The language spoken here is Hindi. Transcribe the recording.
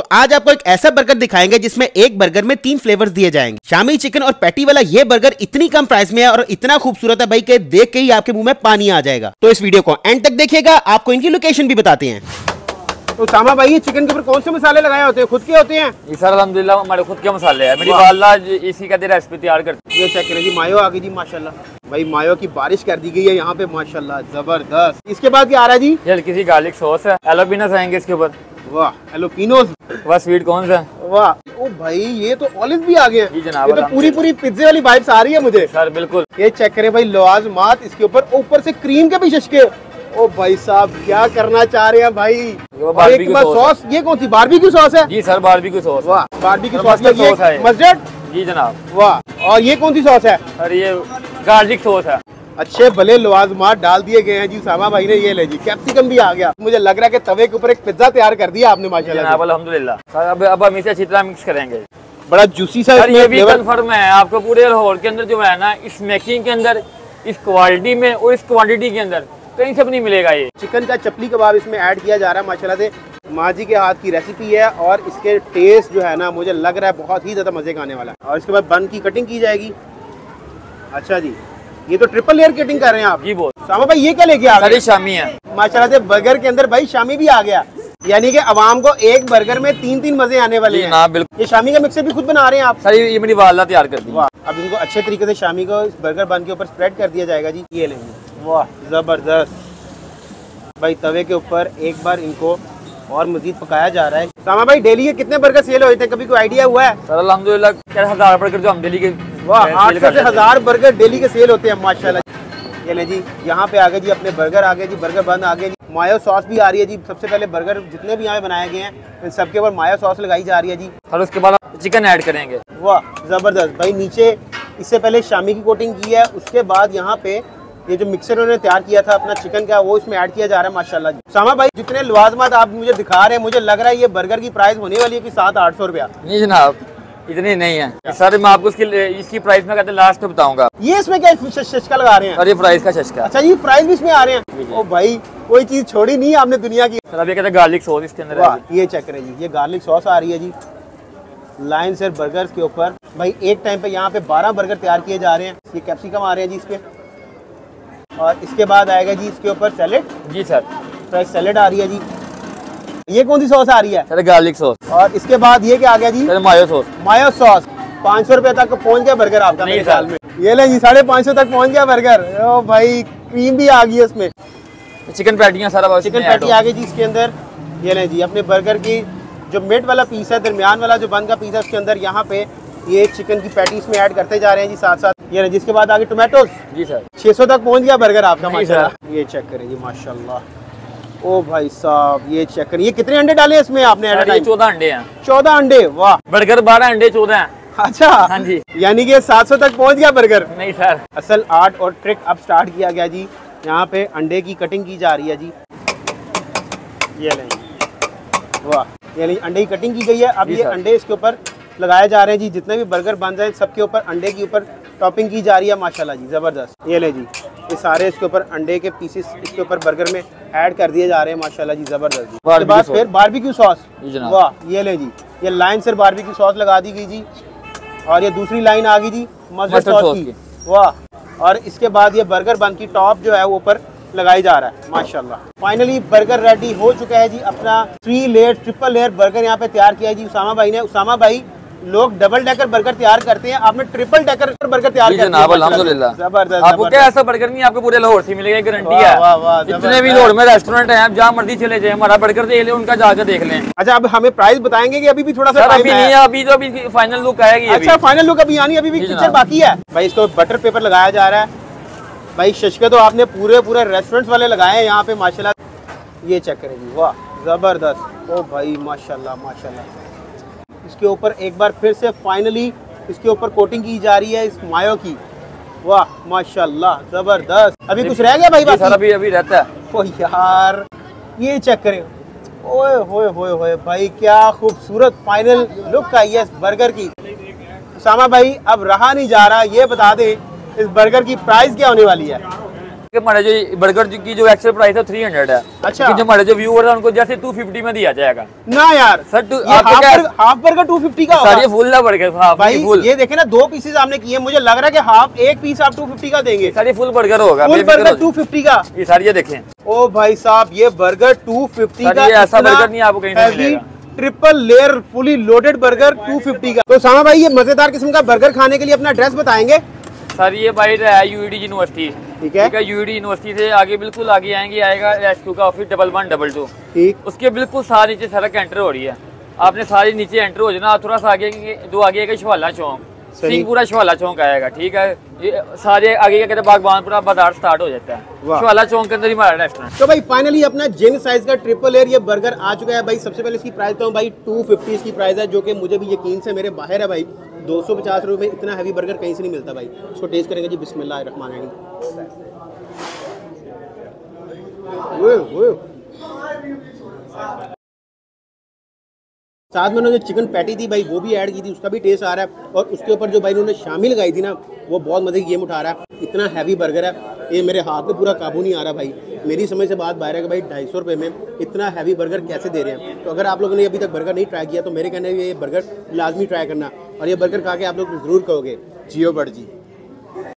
तो आज आपको एक ऐसा बर्गर दिखाएँगे जिसमें एक बर्गर में तीन फ्लेवर्स दिए जाएँगे। शामी चिकन और पैटी वाला ये बर्गर इतनी कम प्राइस में है और इतना खूबसूरत है भाई कि देख के ही आपके मुँह में पानी आ जाएगा। तो इस वीडियो को एंड तक देखिएगा आपको इनकी लोकेशन भी बताते हैं। तो सामा भाई ये चिकन के ऊपर कौन से मसाले लगाए होते हैं? खुद के होते हैं? ये सर अलहमदिल्ला हमारे खुद के मसाले हैं। मेरी वाला इसी का रेसिपी तैयार करती ये चेक करें जी मायो आ गई जी माशाल्लाह। भाई मायो की बारिश कर दी गई है यहाँ पे माशाल्लाह ज़बरदस्त। इसके बाद क्या आ रहा है जी? हल्की सी गार्लिक सॉस है। एलोबिनस आएँगे इसके ऊपर। वाह एलोपिनोज। वह स्वीट कौन सा? वाह ओ भाई ये तो ऑलिव भी आ जनाब, ये तो पूरी पूरी पिज्जे वाली वाइब्स आ रही है मुझे। सर बिल्कुल। ये चेक करें भाई लवाजमात इसके ऊपर ऊपर से क्रीम के भी शशके। ओ भाई साहब क्या करना चाह रहे हैं भाई? और एक बार सॉस ये कौन सी बारबेक्यू सॉस है? जी सर बारबेक्यू सॉस वाह बारबेक्यू सॉस है। मस्टर्ड जी जनाब। वाह और ये कौन सी सॉस है? सर ये गार्लिक सॉस है। अच्छे भले लवाजमात डाल दिए गए हैं जी सामा भाई ने ये ले जी कैप्सिकम भी आ गया। मुझे लग रहा है कि तवे के ऊपर एक पिज्जा तैयार कर दिया आपने माशाल्लाह। अलहमदिल्ला सर अब अब हम इसे अच्छी तरह मिक्स करेंगे। बड़ा जूसी सा ये भी कन्फर्म है आपको पूरे लाहौर के अंदर जो है ना इस मेकिंग के अंदर इस क्वालिटी में और इस क्वांटिटी के अंदर कहीं से नहीं मिलेगा ये। चिकन का चपली कबाब इसमें ऐड किया जा रहा है माशाल्लाह से। माँ जी के हाथ की रेसिपी है और इसके टेस्ट जो है ना मुझे लग रहा है बहुत ही ज़्यादा मज़े का आने वाला है। और इसके बाद बन की कटिंग की जाएगी। अच्छा जी। ये तो ट्रिपल लेयर कटिंग कर रहे हैं आप। जी बोल सामा भाई ये क्या लेके आ गए? शामी है। माशाल्लाह से बर्गर के अंदर भाई शामी भी आ गया। यानी कि अवाम को एक बर्गर में तीन तीन मज़े आने वाले हैं। ना बिल्कुल। ये शामी का मिक्सर भी खुद बना रहे हैं आप। सर ये मेरी वाला तैयार कर दी। वाह अब इनको अच्छे तरीके से शामी को इस बर्गर बन के ऊपर स्प्रेड कर दिया जाएगा जी। ये लेंगे। वाह ज़बरदस्त। भाई तवे के ऊपर एक बार इनको और मजीद पकाया जा रहा है। सामा भाई डेली के कितने बर्गर सेल होते हैं कभी कोई आइडिया हुआ है? सर अलहमदिल्ला हज़ार पढ़कर जो हम दिल्ली के वाह आठ से हज़ार बर्गर डेली के सेल होते हैं माशाल्लाह। ये ले जी यहाँ पे आ गए जी अपने बर्गर आ गए जी बर्गर बंद आ गए जी। मायो सॉस भी आ रही है जी सबसे पहले बर्गर जितने भी यहाँ पे बनाए गए हैं इन सबके ऊपर मायो सॉस लगाई जा रही है जी। सर उसके बाद चिकन ऐड करेंगे। वाह ज़बरदस्त। भाई नीचे इससे पहले शामी की कोटिंग की है उसके बाद यहाँ पे ये जो मिक्सर उन्होंने तैयार किया था अपना चिकन का वो इसमें ऐड किया जा रहा है माशाल्लाह जी। सामा भाई जितने लवाजमात आप मुझे दिखा रहे हैं मुझे लग रहा है ये बर्गर की प्राइस होने वाली है कि सात आठ सौ रुपया। नहीं जनाब इतनी नहीं है। सर मैं आपको इसकी इसकी प्राइस में कहते लास्ट में बताऊँगा। ये इसमें क्या शशका लगा रहे हैं? सर ये प्राइस का चस्का अच्छा ये प्राइस भी इसमें आ रहे हैं? ओ भाई कोई चीज़ छोड़ी नहीं आपने दुनिया की। सर अब ये कहते हैं गार्लिक सॉस इसके अंदर ये चेक करें जी ये गार्लिक सॉस आ रही है जी। लाइन से बर्गर्स के ऊपर। भाई एक टाइम पे यहाँ पे 12 बर्गर तैयार किए जा रहे हैं। ये कैप्सिकम आ रहे हैं जी इस पे। और इसके बाद आएगा जी इसके ऊपर सैलेड जी सर फ्रेश सैलेड आ रही है जी। ये कौन सी सॉस आ रही है? सर गार्लिक सॉस और इसके बाद ये क्या आ गया जी? Sir mayo sauce mayo sauce पाँच सौ रुपए तक पहुँच गया बर्गर आपका नहीं मेरे ख्याल में। ये ले जी साढ़े पाँच सौ तक पहुँच गया बर्गर ओ भाई क्रीम भी आ गई है इसमें चिकन पैटियाँ सर चिकन पैटी आ गई जी इसके अंदर। ये लें जी अपने बर्गर की जो मिड वाला पीस है दरमियान वाला जो बन का पीस है उसके अंदर यहाँ पे ये चिकन की पैटी इसमें ऐड करते जा रहे हैं जी साथ साथ ये जिसके बाद आगे टोमेटोज। जी सर। 600 तक पहुँच गया बर्गर आपका माशाल्लाह। ये चेक करें जी माशाल्लाह। ओ भाई साहब ये चेक करें ये कितने अंडे डाले इसमें आपने चौदह अंडे हैं। चौदह अंडे वाह। बर्गर बारह अंडे चौदह हैं। अच्छा हाँ जी। यानी कि 700 तक पहुँच गया बर्गर? नहीं सर असल आर्ट और ट्रिक अब स्टार्ट किया गया जी। यहाँ पे अंडे की कटिंग की जा रही है जी। ये लें वाह ये लें अंडे की कटिंग की गई है। अब ये अंडे इसके ऊपर लगाए जा रहे हैं जी। जितने भी बर्गर बन रहे हैं सबके ऊपर अंडे के ऊपर टॉपिंग की जा रही है माशाल्लाह जी ज़बरदस्त। ये ले जी ये सारे इसके ऊपर अंडे के पीसेस इसके ऊपर बर्गर में ऐड कर दिए जा रहे हैं माशाल्लाह जी ज़बरदस्त जी। उसके बाद फिर बारबेक्यू सॉस। वाह ये ले जी। ये लाइन सर बारबेक्यू सॉस लगा दी गई जी। और ये दूसरी लाइन आ गई जी मस्टर्ड सॉस की। वाह। और इसके बाद ये बर्गर बन की टॉप जो है वो ऊपर लगाई जा रहा है माशाल्लाह। फाइनली बर्गर रेडी हो चुका है जी अपना three layer triple layer burger यहाँ पे तैयार किया है जी उसामा भाई ने। उसामा भाई लोग डबल डेकर बर्गर तैयार करते हैं आपने ट्रिपल डेकर बर्गर तैयार दिया, ज़बरदस्त आपको क्या ऐसा बर्गर नहीं आपको पूरे लाहौर से मिलेगा गारंटी है। जितने भी लाहौर में रेस्टोरेंट हैं आप जहाँ मर्ज़ी चले जाए हमारा बर्गर देख ले उनका जाकर देख लें। अच्छा अब हमें प्राइस बताएँगे कि अभी भी थोड़ा सा अभी नहीं है अभी तो अभी फाइनल लुक आएगी अच्छा फाइनल लुक अभी आनी अभी भी बाकी है। भाई इसको बटर पेपर लगाया जा रहा है। भाई शशके तो आपने पूरे पूरे रेस्टोरेंट वाले लगाए हैं यहाँ पे माशाल्लाह। ये चेक करेगी वाह ज़बरदस्त। ओ भाई माशाल्लाह माशाल्लाह। इसके ऊपर एक बार फिर से फाइनली इसके ऊपर कोटिंग की जा रही है इस मायो की। वाह माशाल्लाह ज़बरदस्त। अभी कुछ रह गया भाई बाकी? अभी अभी रहता है। ओ यार ये चेक करें। ओए होए होए होए भाई क्या खूबसूरत फाइनल लुक आई है इस बर्गर की। सामा भाई अब रहा नहीं जा रहा ये बता दें इस बर्गर की प्राइस क्या होने वाली है? हमारे जो बर्गर की जो एक्चुअल प्राइस है थ्री हंड्रेड है। अच्छा। जो हमारे जो व्यूअर है उनको जैसे टू फिफ्टी में दिया जाएगा। ना यार sir, two- half burger burger 250 का सर ये फुल है बर्गर भाई फुल ये देखे ना दो पीसेज आपने किए मुझे लग रहा है कि हाफ़ एक पीस आप 250 का देंगे। सर ये फुल बर्गर होगा फुल बर्गर हो- 250 का। ये सर ये देखें। ओ भाई साहब ये बर्गर 250 सर, का ऐसा बर्गर नहीं आपको कहीं। Triple layer fully loaded burger 250 का। तो सामा भाई ये मज़ेदार किस्म का बर्गर खाने के लिए अपना एड्रेस बताएँगे? सर ये भाई यूईडी यूनिवर्सिटी ठीक है। ठीक है यूडी यूनिवर्सिटी से आगे बिल्कुल आगे आएँगे आएगा रेस्क्यू का office double one double two ठीक उसके बिल्कुल सारे नीचे सड़क एंटर हो रही है आपने सारी नीचे एंटर हो जाना थोड़ा सा आगे जो आगे आएगा शिवाला चौक। सिंहपुरा शवाला चौक आएगा ठीक है? ये सारे आगे क्या कहते हैं बागबानपुरा बाज़ार स्टार्ट हो जाता है। शवाला चौक के अंदर ही हमारा रेस्टोरेंट तो भाई फाइनली अपना जिन साइज़ का ट्रिपल एयर ये बर्गर आ चुका है। भाई सबसे पहले इसकी प्राइस तो भाई 250 इसकी प्राइस है जो कि मुझे भी यकीन से मेरे बाहर है भाई। दो सौ पचास रुपये में इतना हैवी बर्गर कहीं से नहीं मिलता भाई। इसको टेस्ट करेंगे जी बिस्मिल्लाह रहमान साथ में उन्होंने जो चिकन पैटी थी भाई, वो भी ऐड की थी, उसका भी टेस्ट आ रहा है। और उसके ऊपर जो भाई उन्होंने शामिल लगाई थी ना, वो बहुत मज़े की गेम उठा रहा है। इतना हैवी बर्गर है। ये मेरे हाथ में पूरा काबू नहीं आ रहा भाई। मेरी समझ से बात बाहर है कि भाई ढाई सौ रुपये में इतना हैवी बर्गर कैसे दे रहे हैं? तो अगर आप लोगों ने अभी तक बर्गर नहीं ट्राई किया तो मेरे कहने ये बर्गर लाजमी ट्राई करना। और ये बर्गर खा के आप लोग ज़रूर कहोगे जियो बड़ जी